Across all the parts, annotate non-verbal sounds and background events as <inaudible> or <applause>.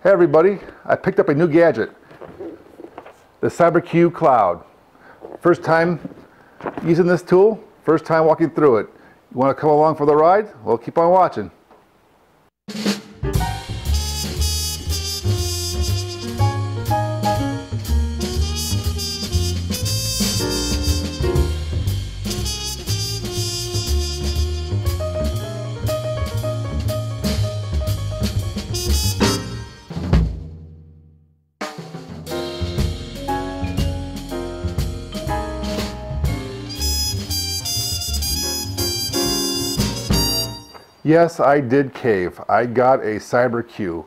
Hey everybody, I picked up a new gadget. The CyberQ Cloud. First time using this tool, first time walking through it. You want to come along for the ride? Well, keep on watching. Yes, I did cave. I got a CyberQ.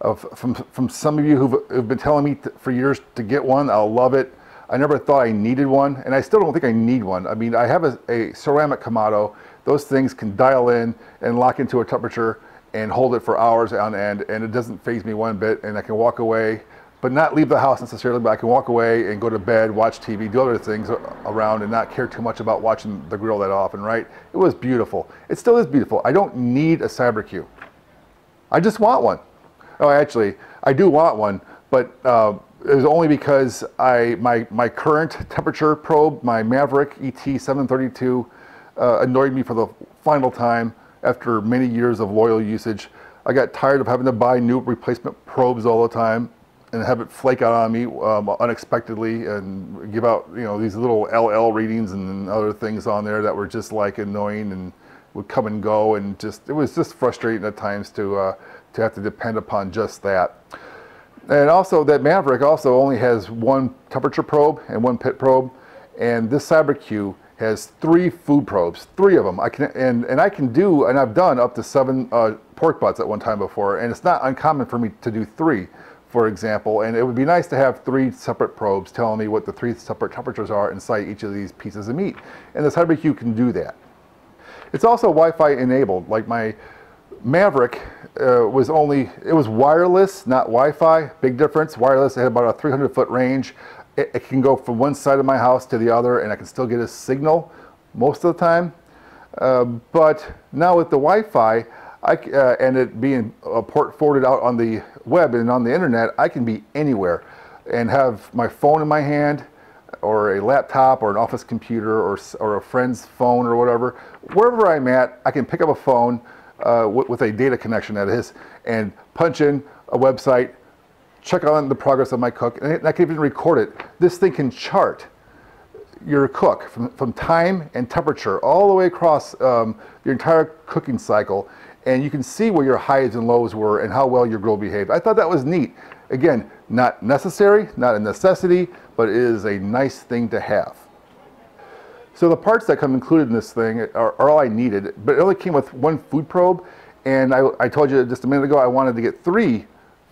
Of, from, from some of you who've, who've been telling me for years to get one, I'll love it. I never thought I needed one, and I still don't think I need one. I mean, I have a, a ceramic Kamado. Those things can dial in and lock into a temperature and hold it for hours on end, and it doesn't phase me one bit, and I can walk away but not leave the house necessarily, but I can walk away and go to bed, watch TV, do other things around and not care too much about watching the grill that often, right? It was beautiful. It still is beautiful. I don't need a CyberQ. I just want one. Oh, actually, I do want one, but uh, it was only because I my, my current temperature probe, my Maverick ET732, uh, annoyed me for the final time after many years of loyal usage. I got tired of having to buy new replacement probes all the time and have it flake out on me um, unexpectedly and give out you know these little LL readings and other things on there that were just like annoying and would come and go and just it was just frustrating at times to uh, to have to depend upon just that. And also that Maverick also only has one temperature probe and one pit probe, and this CyberQ has three food probes, three of them. I can and and I can do and I've done up to seven uh, pork butts at one time before, and it's not uncommon for me to do three for example, and it would be nice to have three separate probes telling me what the three separate temperatures are inside each of these pieces of meat. And this CyberQ can do that. It's also Wi-Fi enabled, like my Maverick uh, was only, it was wireless, not Wi-Fi, big difference. Wireless, it had about a 300 foot range. It, it, can go from one side of my house to the other and I can still get a signal most of the time. Uh, but now with the Wi-Fi, I, uh, and it being uh, port forwarded out on the web and on the internet, I can be anywhere and have my phone in my hand or a laptop or an office computer or, or a friend's phone or whatever. Wherever I'm at, I can pick up a phone uh, with a data connection that is and punch in a website, check on the progress of my cook, and I can even record it. This thing can chart your cook from, from time and temperature all the way across um, your entire cooking cycle and you can see where your highs and lows were and how well your grill behaved. I thought that was neat. Again, not necessary, not a necessity, but it is a nice thing to have. So the parts that come included in this thing are, are all I needed, but it only came with one food probe, and I, I told you just a minute ago I wanted to get three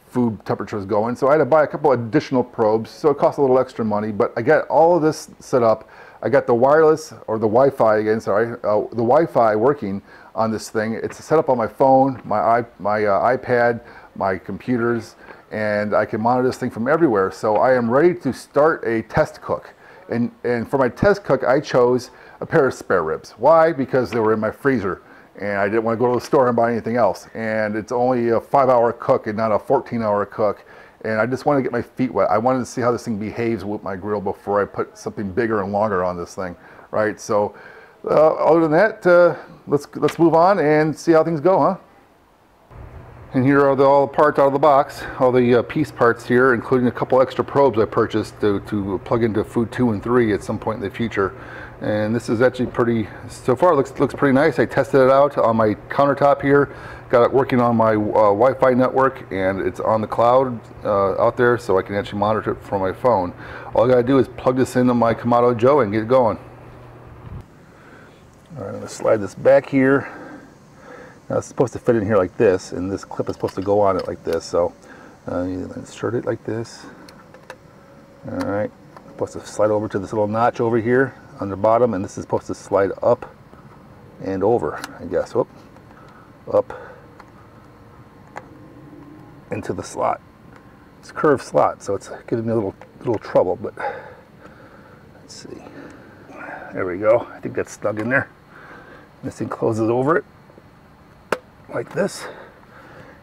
food temperatures going, so I had to buy a couple additional probes, so it cost a little extra money, but I got all of this set up. I got the wireless, or the Wi-Fi again, sorry, uh, the Wi-Fi working on this thing. It's set up on my phone, my, my uh, iPad, my computers, and I can monitor this thing from everywhere. So I am ready to start a test cook. And, and for my test cook, I chose a pair of spare ribs. Why? Because they were in my freezer and I didn't want to go to the store and buy anything else. And it's only a five hour cook and not a 14 hour cook. And I just wanted to get my feet wet. I wanted to see how this thing behaves with my grill before I put something bigger and longer on this thing, right? So uh, other than that, uh, let's let's move on and see how things go, huh? And here are the, all the parts out of the box, all the uh, piece parts here, including a couple extra probes I purchased to, to plug into food two and three at some point in the future. And this is actually pretty, so far looks looks pretty nice. I tested it out on my countertop here, got it working on my uh, Wi-Fi network, and it's on the cloud uh, out there, so I can actually monitor it from my phone. All I gotta do is plug this into my Kamado Joe and get it going. All right, I'm gonna slide this back here. Now it's supposed to fit in here like this, and this clip is supposed to go on it like this. So uh, you insert it like this. All right, supposed to slide over to this little notch over here on the bottom, and this is supposed to slide up and over, I guess. Whoop, up into the slot. It's a curved slot, so it's giving me a little little trouble, but let's see. There we go. I think that's snug in there. This thing closes over it like this.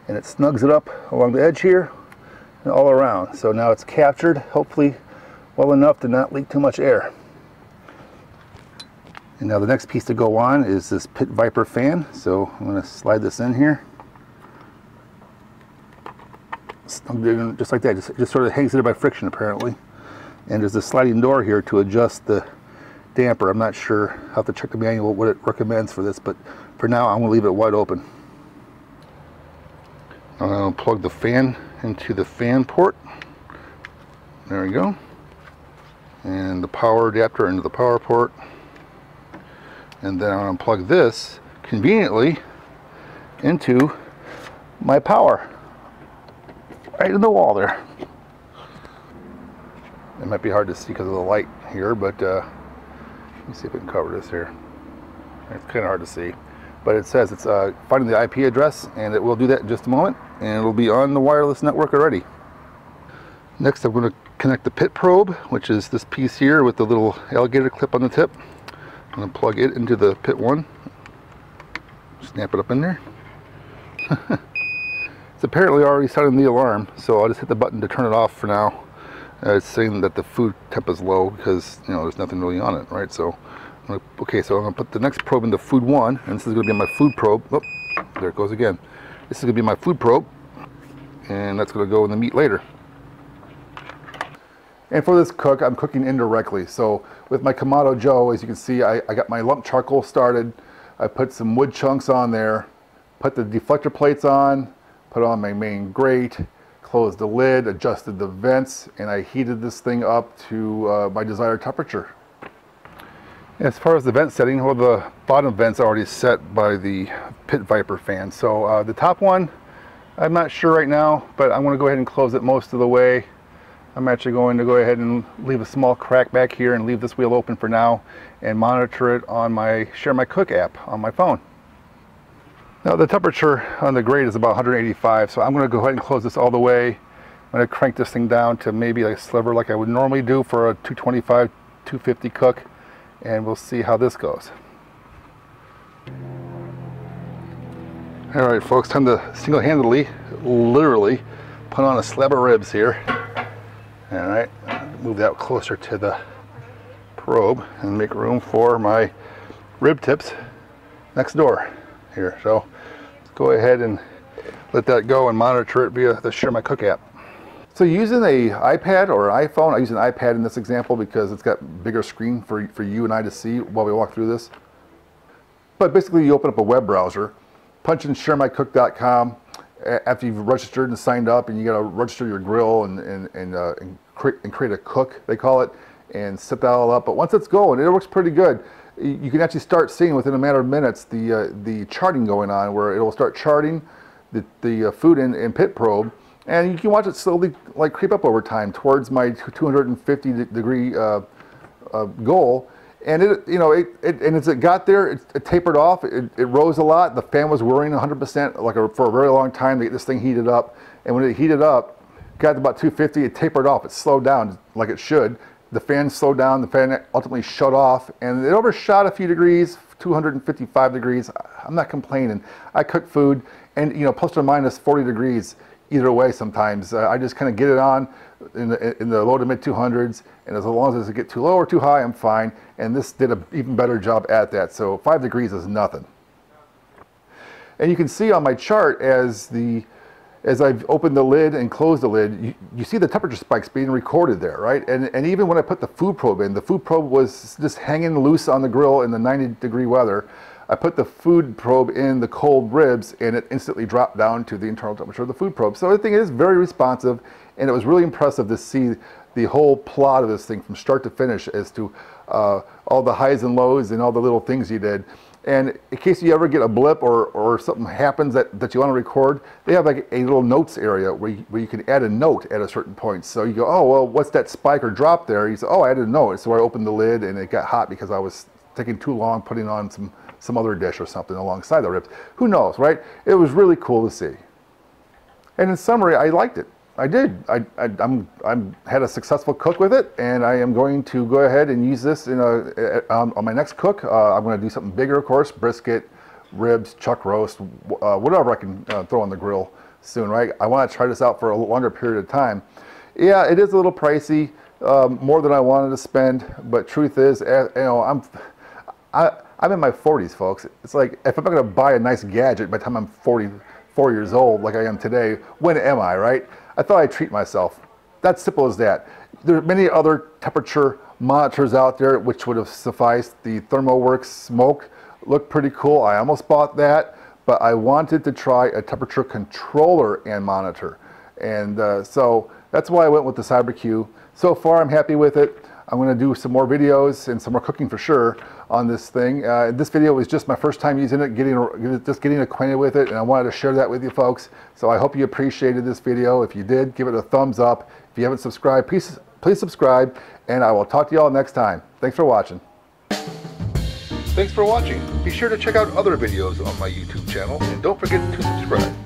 and it snugs it up along the edge here and all around. So now it's captured, hopefully well enough to not leak too much air. And now the next piece to go on is this Pit Viper fan. So I'm going to slide this in here. Just like that, just, just sort of hangs there by friction apparently. And there's a sliding door here to adjust the damper. I'm not sure. I'll have to check the manual what it recommends for this, but for now I'm going to leave it wide open. I'm going to plug the fan into the fan port. There we go. And the power adapter into the power port. And then I'm to plug this conveniently into my power. Right in the wall there. It might be hard to see because of the light here, but uh, let me see if we can cover this here. It's kind of hard to see. But it says it's uh, finding the IP address, and it will do that in just a moment. And it'll be on the wireless network already. Next, I'm going to connect the pit probe, which is this piece here with the little alligator clip on the tip. I'm going to plug it into the pit one. Snap it up in there. <laughs> it's apparently already sounding the alarm, so I'll just hit the button to turn it off for now. Uh, it's saying that the food temp is low because you know there's nothing really on it, right? So, gonna, okay, so I'm gonna put the next probe into food one, and this is gonna be my food probe. Oh, there it goes again. This is gonna be my food probe, and that's gonna go in the meat later. And for this cook, I'm cooking indirectly. So with my Kamado Joe, as you can see, I, I got my lump charcoal started. I put some wood chunks on there, put the deflector plates on, put on my main grate, closed the lid, adjusted the vents, and I heated this thing up to uh, my desired temperature. As far as the vent setting, well, the bottom vent's already set by the Pit Viper fan. So uh, the top one, I'm not sure right now, but I'm gonna go ahead and close it most of the way. I'm actually going to go ahead and leave a small crack back here and leave this wheel open for now and monitor it on my Share My Cook app on my phone. Now the temperature on the grate is about 185, so I'm going to go ahead and close this all the way. I'm going to crank this thing down to maybe a sliver like I would normally do for a 225, 250 cook, and we'll see how this goes. All right, folks, time to single-handedly, literally, put on a slab of ribs here. All right, move that closer to the probe and make room for my rib tips next door here. So go ahead and let that go and monitor it via the Share My Cook app. So using a iPad or iPhone, I use an iPad in this example because it's got bigger screen for, for you and I to see while we walk through this. But basically you open up a web browser, punch in sharemycook.com after you've registered and signed up and you got to register your grill and, and, and, uh, and, create, and create a cook, they call it, and set that all up. But once it's going, it works pretty good. You can actually start seeing within a matter of minutes the uh, the charting going on where it will start charting the, the uh, food in, in pit probe. And you can watch it slowly like creep up over time towards my 250 degree uh, uh, goal and it you know it, it, and as it got there it, it tapered off. It, it, rose a lot. The fan was whirring 100% like a, for a very long time to get this thing heated up. And when it heated up got to about 250 it tapered off. It slowed down like it should. The fan slowed down, the fan ultimately shut off, and it overshot a few degrees, 255 degrees. I'm not complaining. I cook food, and you know, plus or minus 40 degrees either way sometimes. Uh, I just kind of get it on in the, in the low to mid 200s, and as long as it doesn't get too low or too high, I'm fine. And this did an even better job at that. So five degrees is nothing. And you can see on my chart as the as I've opened the lid and closed the lid, you, you, see the temperature spikes being recorded there, right? And, and even when I put the food probe in, the food probe was just hanging loose on the grill in the 90 degree weather. I put the food probe in the cold ribs and it instantly dropped down to the internal temperature of the food probe. So the thing is very responsive and it was really impressive to see the whole plot of this thing from start to finish as to uh, all the highs and lows and all the little things you did. And in case you ever get a blip or, or something happens that, that you want to record, they have like a little notes area where you, where you can add a note at a certain point. So you go, oh, well, what's that spike or drop there? You say, oh, I added a note. So I opened the lid and it got hot because I was taking too long putting on some, some other dish or something alongside the ribs. Who knows, right? It was really cool to see. And in summary, I liked it. I did. I, I I'm I'm had a successful cook with it, and I am going to go ahead and use this in a um, on my next cook. Uh, I'm going to do something bigger, of course, brisket, ribs, chuck roast, uh, whatever I can uh, throw on the grill soon, right? I want to try this out for a longer period of time. Yeah, it is a little pricey, um, more than I wanted to spend, but truth is, eh, you know, I'm, I, I'm in my 40s, folks. It's like, if I'm not going to buy a nice gadget by the time I'm 44 years old, like I am today, when am I, right? I thought I'd treat myself. That's simple as that. There are many other temperature monitors out there which would have sufficed. The ThermoWorks Smoke looked pretty cool. I almost bought that, but I wanted to try a temperature controller and monitor. And uh, so that's why I went with the CyberQ. So far, I'm happy with it. I'm going to do some more videos and some more cooking for sure on this thing. Uh, this video was just my first time using it, getting just getting acquainted with it, and I wanted to share that with you folks. So I hope you appreciated this video. If you did, give it a thumbs up. If you haven't subscribed, please, please subscribe, and I will talk to you all next time. Thanks for watching. Thanks for watching. Be sure to check out other videos on my YouTube channel, and don't forget to subscribe.